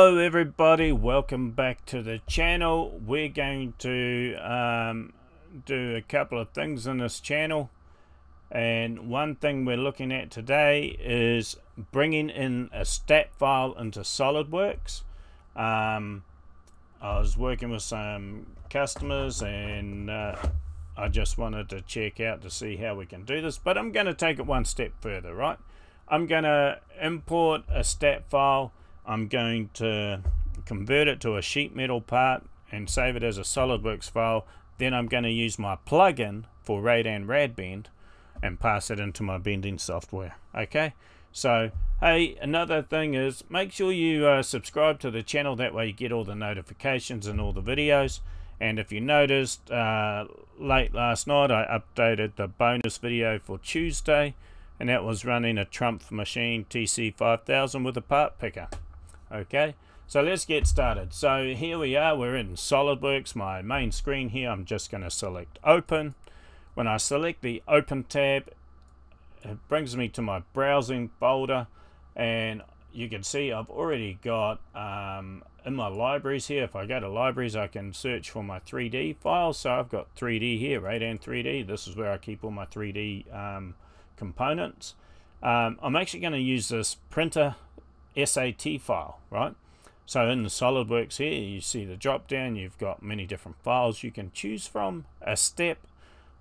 Hello everybody, welcome back to the channel. We're going to um, do a couple of things in this channel and one thing we're looking at today is bringing in a SAT file into SolidWorks. Um, I was working with some customers and uh, I just wanted to check out to see how we can do this but I'm going to take it one step further right I'm going to import a SAT file I'm going to convert it to a sheet metal part and save it as a SolidWorks file. Then I'm going to use my plugin for Radan Radbend and pass it into my bending software. Okay, so hey, another thing is make sure you uh, subscribe to the channel. That way you get all the notifications and all the videos. And if you noticed, uh, late last night I updated the bonus video for Tuesday, and that was running a Trumpf machine TC5000 with a part picker okay so let's get started. So here we are we're in SolidWorks my main screen here. I'm just going to select open. When I select the open tab it brings me to my browsing folder and you can see I've already got um, in my libraries here. If I go to libraries I can search for my 3d files. So I've got 3d here Radan 3d this is where I keep all my 3d um, components. Um, I'm actually going to use this printer SAT file, right? So in the SolidWorks here, you see the drop down, you've got many different files you can choose from, a step,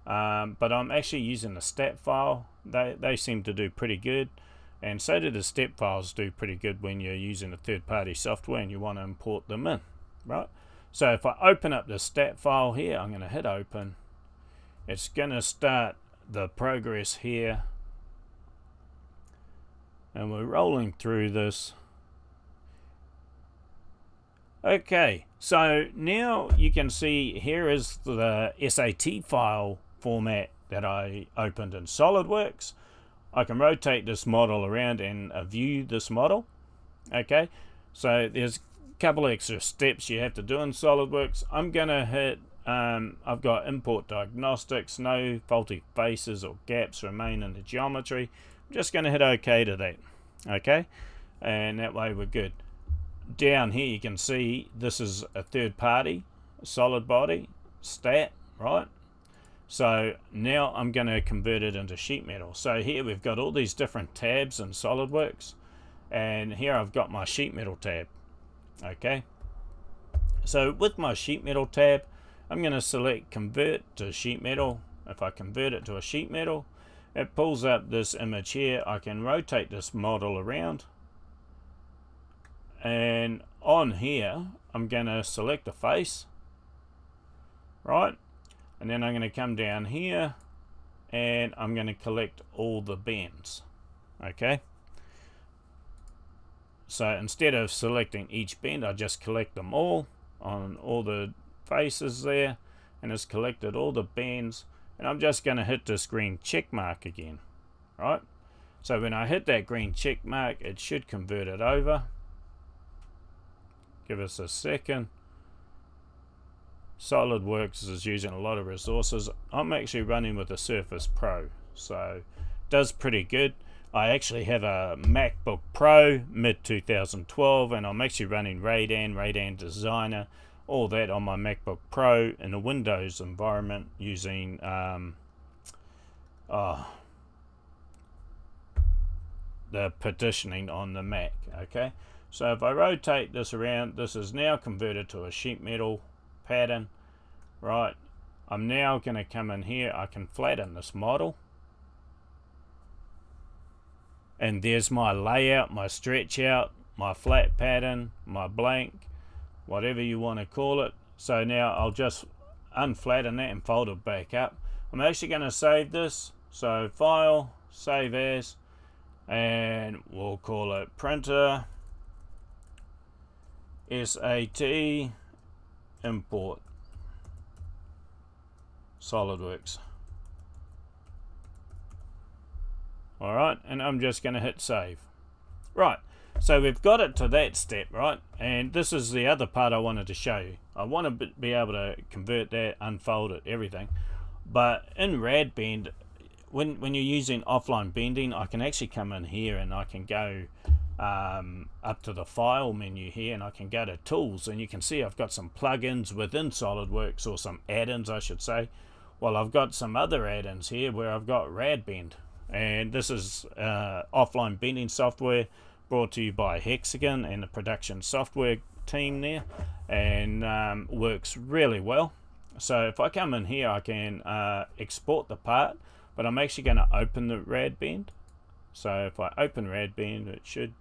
um, but I'm actually using a step file. They, they seem to do pretty good, and so do the step files do pretty good when you're using a third-party software and you want to import them in, right? So if I open up the SAT file here, I'm going to hit open. It's going to start the progress here and we're rolling through this. Okay so now you can see here is the SAT file format that I opened in SolidWorks. I can rotate this model around and uh, view this model. Okay so there's a couple extra steps you have to do in SolidWorks. I'm gonna hit um, I've got import diagnostics no faulty faces or gaps remain in the geometry Just going to hit OK to that. Okay, and that way we're good. Down here you can see this is a third party, solid body, SAT, right? So now I'm going to convert it into sheet metal. So here we've got all these different tabs in SolidWorks. And here I've got my sheet metal tab. Okay. So with my sheet metal tab, I'm going to select convert to sheet metal. If I convert it to a sheet metal, it pulls up this image here. I can rotate this model around. And on here I'm gonna select the face. Right? And then I'm gonna come down here and I'm gonna collect all the bends okay? So instead of selecting each bend I just collect them all on all the faces there and it's collected all the bends and I'm just going to hit this green check mark again right? So when I hit that green check mark it should convert it over. Give us a second. SolidWorks is using a lot of resources. I'm actually running with the Surface Pro so does pretty good. I actually have a MacBook Pro mid 2012 and I'm actually running Radan, Radan Designer all that on my MacBook Pro in a Windows environment using um, uh, the partitioning on the Mac okay? So if I rotate this around this is now converted to a sheet metal pattern right? I'm now going to come in here I can flatten this model. And there's my layout my stretch out my flat pattern my blank whatever you want to call it. So now I'll just unflatten that and fold it back up. I'm actually going to save this. So file, save as, and we'll call it printer SAT import SolidWorks. Alright, and I'm just going to hit save. Right, so we've got it to that step, right? And this is the other part I wanted to show you. I want to be able to convert that, unfold it, everything. But in Radbend, when, when you're using offline bending, I can actually come in here and I can go um, up to the file menu here and I can go to tools and you can see I've got some plugins within SolidWorks or some add-ins I should say well I've got some other add-ins here where I've got RadBend and this is uh, offline bending software brought to you by Hexagon and the production software team there and um, works really well so if I come in here I can uh, export the part but I'm actually going to open the RadBend so if I open RadBend it should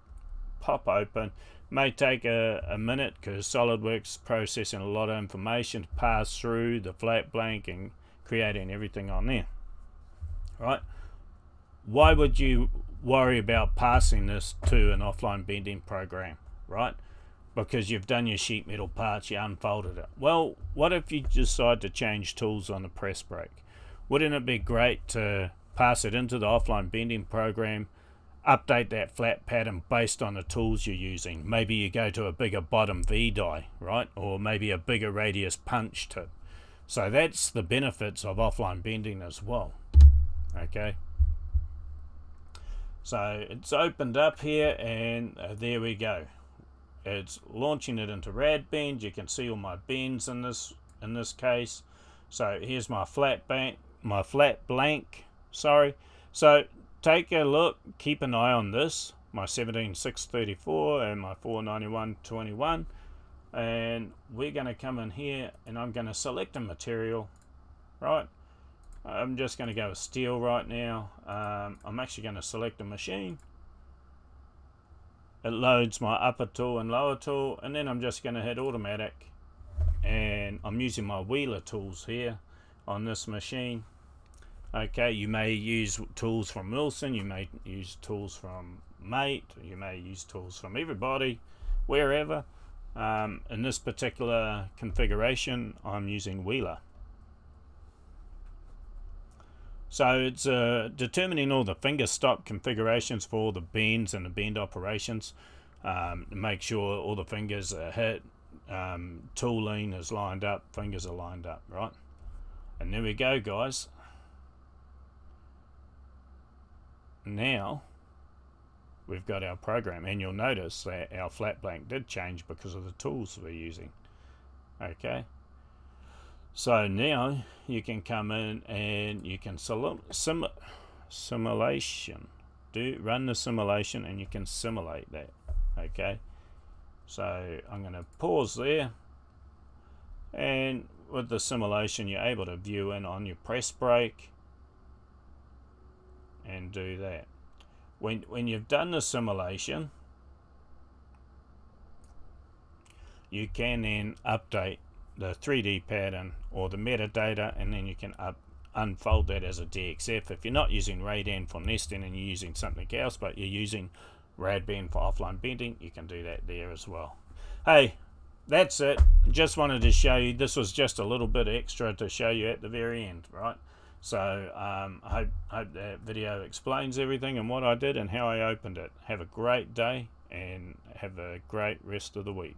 pop open. May take a, a minute because SolidWorks processing a lot of information to pass through the flat blank and creating everything on there. Right? Why would you worry about passing this to an offline bending program? Right? Because you've done your sheet metal parts, you unfolded it. Well, what if you decide to change tools on the press brake? Wouldn't it be great to pass it into the offline bending program update that flat pattern based on the tools you're using. Maybe you go to a bigger bottom V die, right? Or maybe a bigger radius punch tip. So that's the benefits of offline bending as well. Okay. So it's opened up here and uh, there we go. It's launching it into RadBend. You can see all my bends in this in this case. So here's my flat bank, my flat blank, sorry. So take a look, keep an eye on this, my 17634 and my 49121 and we're going to come in here and I'm going to select a material, right? I'm just going to go with steel right now. Um, I'm actually going to select a machine. It loads my upper tool and lower tool and then I'm just going to hit automatic and I'm using my Wila tools here on this machine Okay, you may use tools from Wilson, you may use tools from Mate, you may use tools from everybody, wherever. Um, in this particular configuration, I'm using Wila. So it's uh, determining all the finger stop configurations for all the bends and the bend operations. Um, make sure all the fingers are hit, um, tooling is lined up, fingers are lined up, right? And there we go, guys. now we've got our program and you'll notice that our flat blank did change because of the tools we're using okay so now you can come in and you can sim simulation. Do run the simulation and you can simulate that okay? So I'm going to pause there. And with the simulation you're able to view in on your press brake and do that. When, when you've done the simulation, you can then update the 3D pattern or the metadata and then you can up, unfold that as a DXF. If you're not using Radan for nesting and you're using something else but you're using RadBend for offline bending, you can do that there as well. Hey, that's it. Just wanted to show you, this was just a little bit extra to show you at the very end, right? So um, I hope, hope that video explains everything and what I did and how I opened it. Have a great day and have a great rest of the week.